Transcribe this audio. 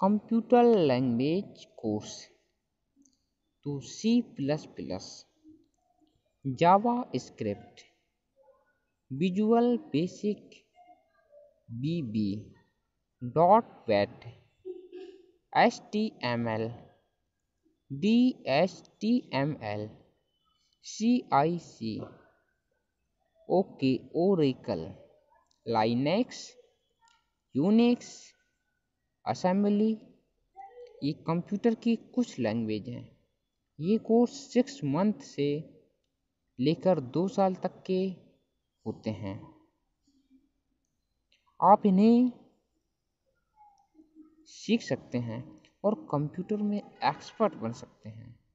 Computer language course to C++, JavaScript, Visual Basic, VB, .NET, HTML, DHTML, CIC, OK, Oracle, Linux, Unix, assembly, ये computer की कुछ language हैं। ये course six month से लेकर दो साल तक के होते हैं। आप इन्हें सीख सकते हैं और कंप्यूटर में एक्सपर्ट बन सकते हैं।